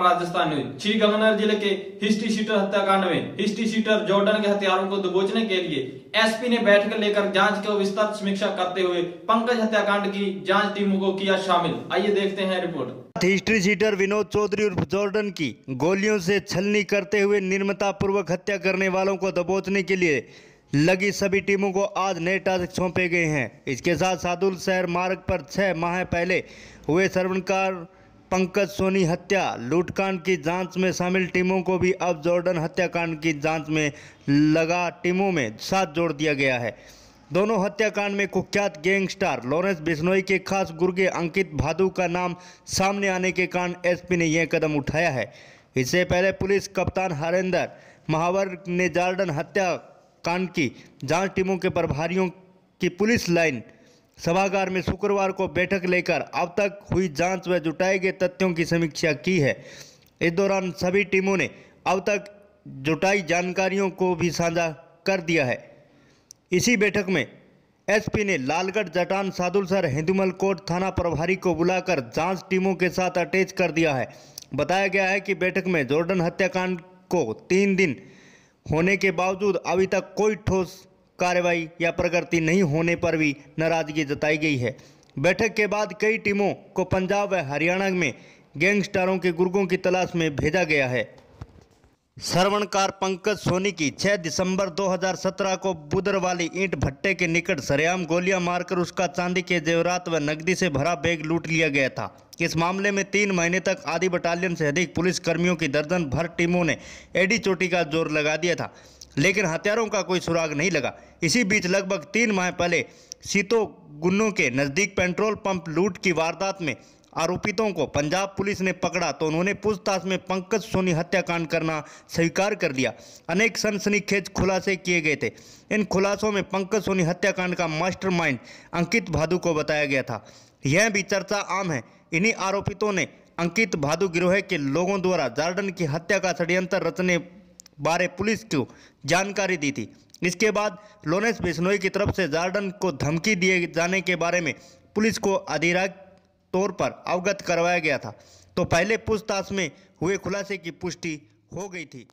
Rajasthan news. Shri Ganganagar ज़िले के history sheeter हत्याकांड में, हिस्ट्री सीटर जॉर्डन के हथियारों को दबोचने के लिए एसपी ने बैठक लेकर जाँच की विस्तृत समीक्षा करते हुए पंकज हत्याकांड की जाँच टीमों को किया शामिल। आइए देखते हैं report. History sheeter Vinod Chaudhary उर्फ़ Jordan की गोलियों से छलनी करते हुए निर्मता पूर्वक हत्या करने वालों को दबोचने के लिए लगी सभी टीमों को आज नए टास्क सौंपे गए हैं। इसके साथ सादुल शहर मार्ग पर छह माह पहले हुए सर्वणकार पंकज सोनी हत्या, लूटकांड की जाँच में शामिल टीमों को भी अब जॉर्डन हत्याकांड की जाँच में लगा टीमों में साथ जोड़ दिया गया है। दोनों हत्याकांड में कुख्यात गैंगस्टर लॉरेंस बिश्नोई के खास गुर्गे अंकित भादु का नाम सामने आने के कारण एसपी ने यह कदम उठाया है। इससे पहले पुलिस कप्तान हरेंद्र महावर ने जॉर्डन हत्याकांड की जाँच टीमों के प्रभारियों की पुलिस लाइन सभागार में शुक्रवार को बैठक लेकर अब तक हुई जाँच व जुटाए गए तथ्यों की समीक्षा की है। इस दौरान सभी टीमों ने अब तक जुटाई जानकारियों को भी साझा कर दिया है। इसी बैठक में एसपी ने लालगढ़ जटान सादुलसर हिंदुमल कोट थाना प्रभारी को बुलाकर जाँच टीमों के साथ अटैच कर दिया है। बताया गया है कि बैठक में जॉर्डन हत्याकांड को तीन दिन होने के बावजूद अभी तक कोई ठोस कार्रवाई या प्रगति नहीं होने पर भी नाराज़गी जताई गई है। बैठक के बाद कई टीमों को पंजाब व हरियाणा में गैंगस्टरों के गुर्गों की तलाश में भेजा गया है। श्रवणकार पंकज सोनी की 6 दिसंबर 2017 को बुदर वाली ईंट भट्टे के निकट सरेआम गोलियाँ मारकर उसका चांदी के जेवरात व नकदी से भरा बैग लूट लिया गया था। इस मामले में तीन महीने तक आधी बटालियन से अधिक पुलिस कर्मियों की दर्जन भर टीमों ने एडी चोटी का ज़ोर लगा दिया था। लेकिन हथियारों का कोई सुराग नहीं लगा। इसी बीच लगभग तीन माह पहले सीतो गुन्नों के नज़दीक पेट्रोल पंप लूट की वारदात में आरोपितों को पंजाब पुलिस ने पकड़ा तो उन्होंने पूछताछ में पंकज सोनी हत्याकांड करना स्वीकार कर दिया अनेक सनसनीखेज खुलासे किए गए थे। इन खुलासों में पंकज सोनी हत्याकांड का मास्टरमाइंड अंकित भादु को बताया गया था। यह भी चर्चा आम है। इन्हीं आरोपितों ने अंकित भादु गिरोह के लोगों द्वारा जार्डन की हत्या का षड्यंत्र रचने बारे पुलिस को जानकारी दी थी। इसके बाद लोनेस बिश्नोई की तरफ़ से जार्डन को धमकी दिए जाने के बारे में पुलिस को अधिराग तौर पर अवगत करवाया गया था। तो पहले पूछताछ में हुए खुलासे की पुष्टि हो गई थी।